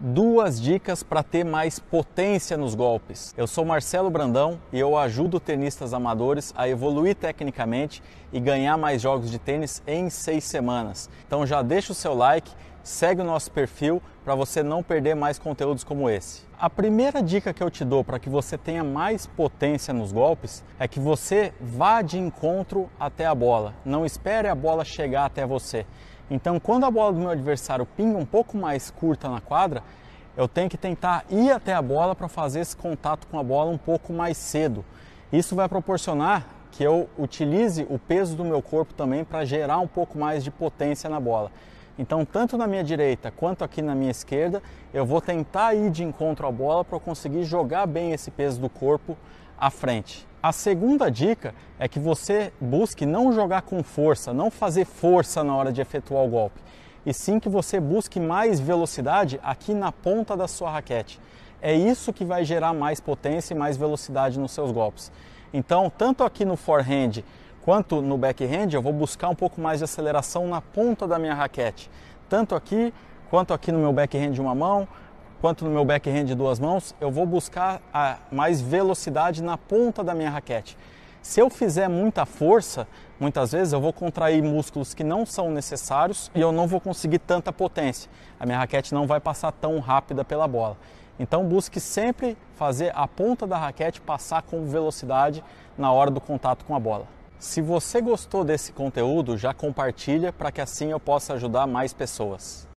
Duas dicas para ter mais potência nos golpes. Eu sou Marcelo Brandão e eu ajudo tenistas amadores a evoluir tecnicamente e ganhar mais jogos de tênis em seis semanas. Então já deixa o seu like, segue o nosso perfil para você não perder mais conteúdos como esse. A primeira dica que eu te dou para que você tenha mais potência nos golpes é que você vá de encontro até a bola. Não espere a bola chegar até você. Então, quando a bola do meu adversário pinga um pouco mais curta na quadra, eu tenho que tentar ir até a bola para fazer esse contato com a bola um pouco mais cedo. Isso vai proporcionar que eu utilize o peso do meu corpo também para gerar um pouco mais de potência na bola. Então, tanto na minha direita quanto aqui na minha esquerda, eu vou tentar ir de encontro à bola para conseguir jogar bem esse peso do corpo à frente. A segunda dica é que você busque não jogar com força, não fazer força na hora de efetuar o golpe, e sim que você busque mais velocidade aqui na ponta da sua raquete. É isso que vai gerar mais potência e mais velocidade nos seus golpes. Então, tanto aqui no forehand quanto no backhand, eu vou buscar um pouco mais de aceleração na ponta da minha raquete, tanto aqui quanto aqui no meu backhand de uma mão, quanto no meu backhand de duas mãos, eu vou buscar mais velocidade na ponta da minha raquete. Se eu fizer muita força, muitas vezes eu vou contrair músculos que não são necessários e eu não vou conseguir tanta potência. A minha raquete não vai passar tão rápida pela bola. Então busque sempre fazer a ponta da raquete passar com velocidade na hora do contato com a bola. Se você gostou desse conteúdo, já compartilha para que assim eu possa ajudar mais pessoas.